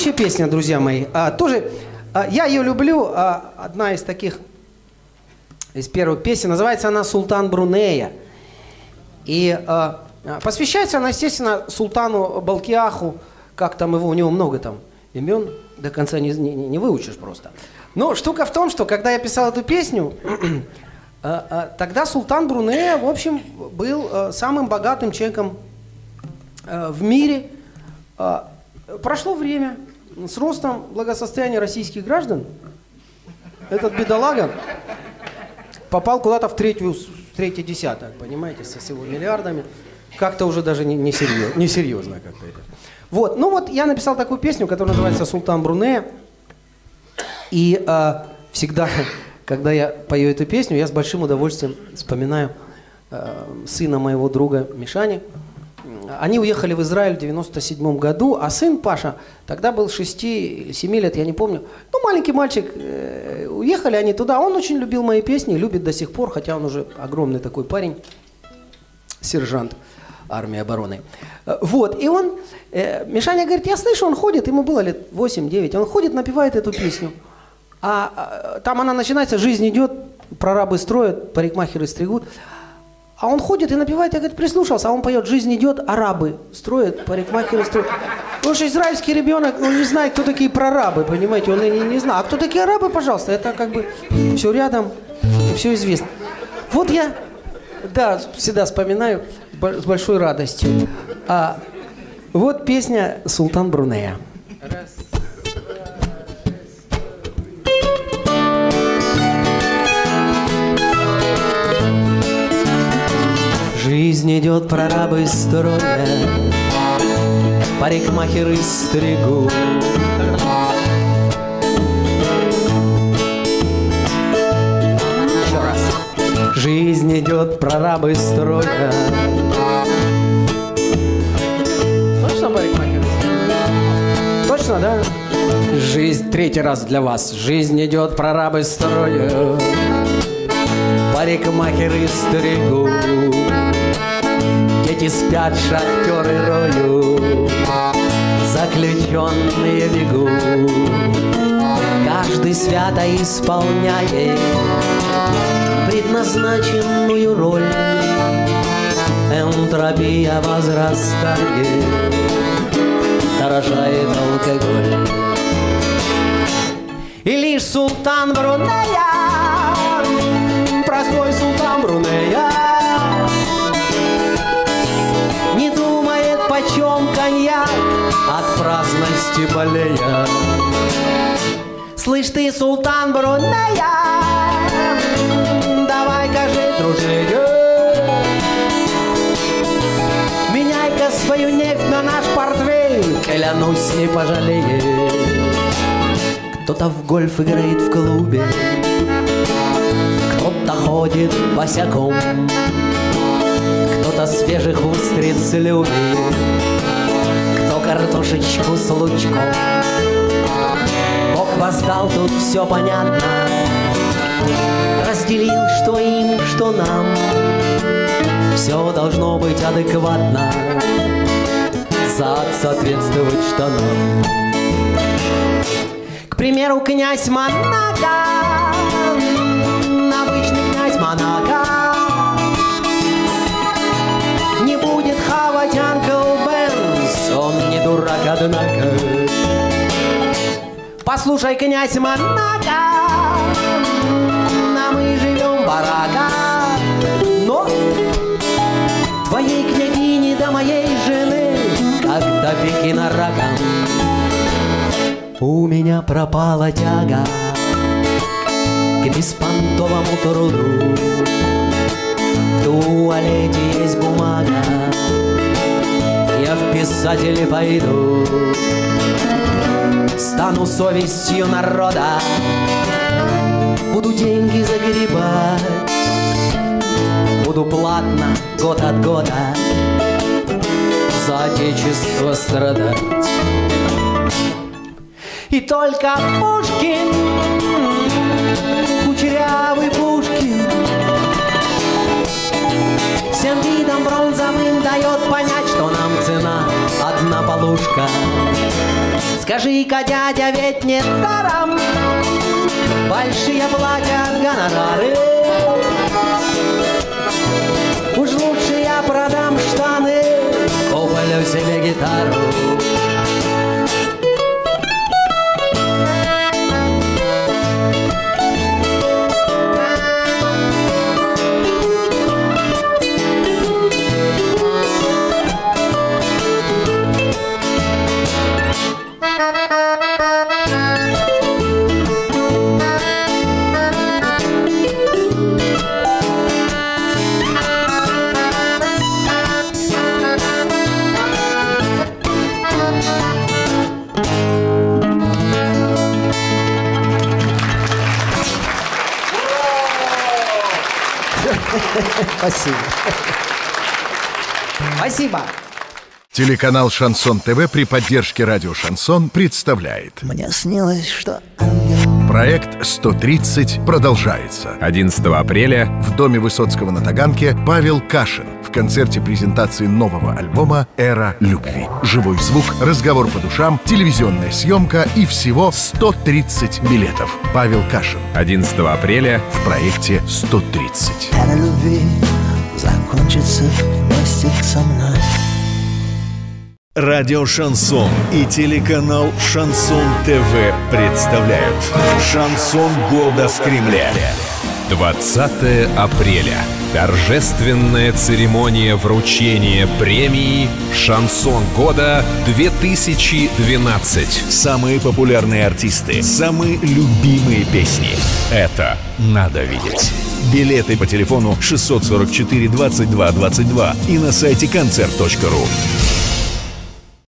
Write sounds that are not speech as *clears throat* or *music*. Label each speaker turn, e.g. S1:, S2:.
S1: Следующая песня, друзья мои, а, тоже а, я ее люблю. А, одна из таких из первых песен называется она "Султан Брунея" и а, посвящается она, естественно, султану Балкиаху. Как там его, у него много там имен, до конца не, не, не выучишь просто. Но штука в том, что когда я писал эту песню, *clears throat* а, а, тогда султан Брунея, в общем, был а, самым богатым человеком а, в мире. А, прошло время, с ростом благосостояния российских граждан, этот бедолага попал куда-то в третью, в третий десяток, понимаете, со всего миллиардами. Как-то уже даже не, не, серьез, не серьезно как-то это. Вот, ну вот я написал такую песню, которая называется «Султан Брунея». И э, всегда, *laughs* когда я пою эту песню, я с большим удовольствием вспоминаю э, сына моего друга Мишани. Они уехали в Израиль в 97 году, а сын Паша тогда был 6 или 7 лет, я не помню. Ну, маленький мальчик, э, уехали они туда. Он очень любил мои песни, любит до сих пор, хотя он уже огромный такой парень, сержант армии обороны. Э, вот, и он, э, Мишаня говорит, я слышу, он ходит, ему было лет 8-9, он ходит, напевает эту песню. А, а там она начинается, жизнь идет, прорабы строят, парикмахеры стригут. А он ходит и напевает, я, говорит, прислушался, а он поет, жизнь идет, арабы строят, парикмахеры строят. Потому что израильский ребенок, ну, не знает, кто такие прорабы, понимаете, он и не, не знает. А кто такие арабы, пожалуйста, это как бы все рядом, все известно. Вот я, да, всегда вспоминаю с большой радостью. А, вот песня «Султан Брунея». Раз. Жизнь идет, прорабы строя, парикмахеры стригут. Еще раз. Жизнь идет, прорабы строя. Точно парикмахеры Точно, да? Жизнь, третий раз для вас. Жизнь идет, прорабы строят парикмахеры стригут Дети спят, шахтеры роют Заключенные бегут. Каждый свято исполняет Предназначенную роль. Энтропия возрастает Дорожает алкоголь. И лишь султан Брунея Простой султан Брунея коньяк От праздности болея. Слышь ты, султан Брунея Давай-ка жить, дружига Меняй-ка свою нефть на наш портвейн Клянусь, не пожалеешь Кто-то в гольф играет в клубе кто-то ходит босяком, кто-то свежих устриц любит, картошечку с лучком. Бог воздал, тут все понятно, разделил, что им, что нам. Все должно быть адекватно, зад соответствовать штанам. К примеру, князь Монако Монако дурак, однако. Послушай, князь Монако А мы живем барака Но твоей княгини до моей жены Как до Пекина раком У меня пропала тяга к беспонтовому труду. В туалете есть бумага, писатели пойду. Стану совестью народа, буду деньги загребать, буду платно год от года за отечество страдать. И только Пушкин кучерявый Пушкин Всем видом бронзовым дает понять, что нам цена одна полушка. Скажи-ка, дядя, ведь не даром Большие платят гонорары. Уж лучше я продам штаны Куплю себе гитару Спасибо. Спасибо.
S2: Телеканал Шансон ТВ при поддержке радио Шансон представляет.
S3: Мне снилось, что
S2: Проект «130» продолжается.
S4: 11 апреля
S2: В доме Высоцкого на Таганке Павел Кашин. В концерте презентации нового альбома «Эра любви» Живой звук, разговор по душам, телевизионная съемка и всего 130 билетов. Павел Кашин.
S4: 11 апреля
S2: в проекте «130»
S3: эра любви закончится вместе со мной.
S5: Радио Шансон и телеканал Шансон ТВ представляют Шансон года в Кремле.
S4: 20 апреля. Торжественная церемония вручения премии «Шансон года 2012».
S5: Самые популярные артисты, самые любимые песни. Это надо видеть. Билеты по телефону 644 22 22 и на сайте концерт.ру.